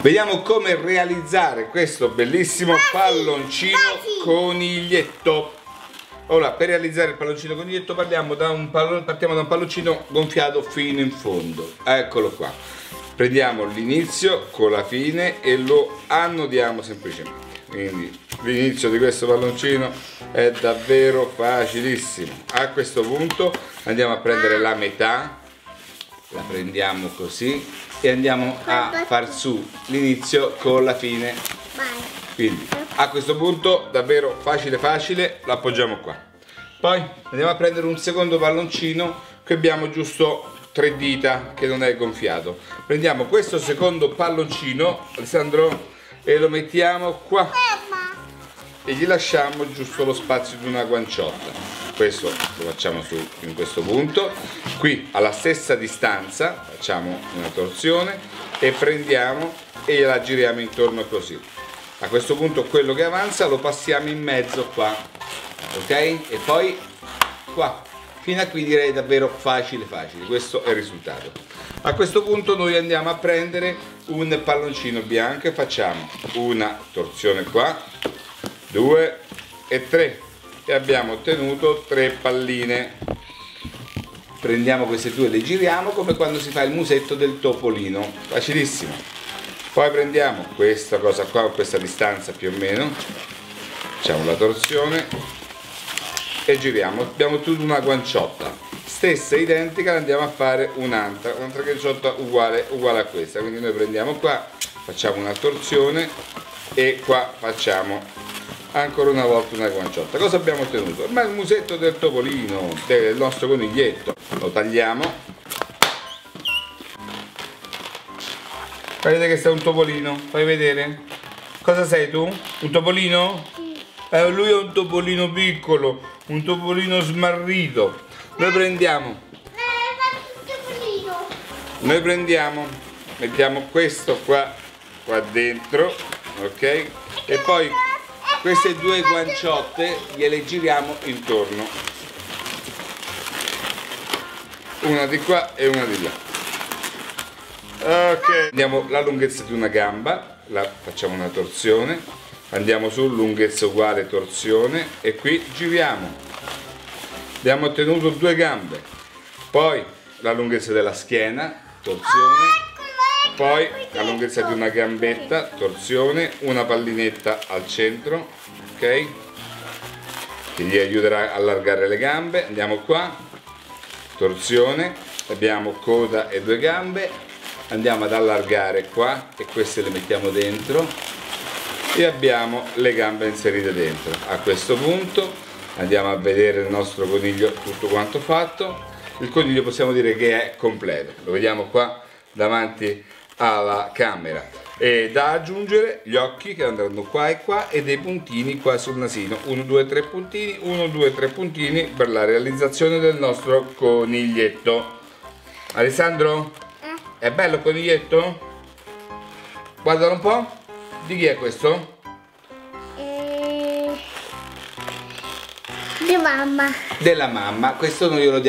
Vediamo come realizzare questo bellissimo palloncino coniglietto. Ora, per realizzare il palloncino coniglietto partiamo da un, pallon, partiamo da un palloncino gonfiato fino in fondo. Eccolo qua. Prendiamo l'inizio con la fine e lo annodiamo semplicemente. Quindi l'inizio di questo palloncino è davvero facilissimo. A questo punto andiamo a prendere la metà, la prendiamo così e andiamo a far su l'inizio con la fine. Quindi a questo punto davvero facile facile lo appoggiamo qua. Poi andiamo a prendere un secondo palloncino che abbiamo giusto tre dita che non è gonfiato. Prendiamo questo secondo palloncino Alessandro e lo mettiamo qua. E gli lasciamo giusto lo spazio di una guanciotta questo lo facciamo su, in questo punto. Qui alla stessa distanza facciamo una torsione e prendiamo e la giriamo intorno così. A questo punto quello che avanza lo passiamo in mezzo qua ok? E poi qua. Fino a qui direi davvero facile facile. Questo è il risultato. A questo punto noi andiamo a prendere un palloncino bianco e facciamo una torsione qua due e tre e abbiamo ottenuto tre palline. Prendiamo queste due e le giriamo come quando si fa il musetto del topolino. Facilissimo. Poi prendiamo questa cosa qua a questa distanza più o meno. Facciamo la torsione. E giriamo. Abbiamo tutta una guanciotta. Stessa identica andiamo a fare un'altra. Un'altra guanciotta uguale, uguale a questa. Quindi noi prendiamo qua facciamo una torsione e qua facciamo ancora una volta una guanciotta. Cosa abbiamo ottenuto? ma il musetto del topolino del nostro coniglietto. Lo tagliamo. Fai vedere che sei un topolino? Fai vedere. Cosa sei tu? un topolino? Eh, lui è un topolino piccolo un topolino smarrito. Noi prendiamo. Noi prendiamo mettiamo questo qua qua dentro ok? E poi queste due guanciotte gliele giriamo intorno. Una di qua e una di là. Ok. Andiamo la lunghezza di una gamba la facciamo una torsione andiamo su lunghezza uguale torsione e qui giriamo. Abbiamo ottenuto due gambe. Poi la lunghezza della schiena torsione poi la lunghezza di una gambetta, torsione, una pallinetta al centro, ok? Che gli aiuterà a allargare le gambe. Andiamo qua, torsione, abbiamo coda e due gambe, andiamo ad allargare qua e queste le mettiamo dentro e abbiamo le gambe inserite dentro. A questo punto andiamo a vedere il nostro coniglio tutto quanto fatto. Il coniglio possiamo dire che è completo, lo vediamo qua davanti alla camera. E da aggiungere gli occhi che andranno qua e qua e dei puntini qua sul nasino. 1 2 3 puntini 1 2 3 puntini per la realizzazione del nostro coniglietto. Alessandro? Eh? è bello il coniglietto? guardalo un po' di chi è questo? Eh, di mamma. Della mamma. Questo noi glielo diamo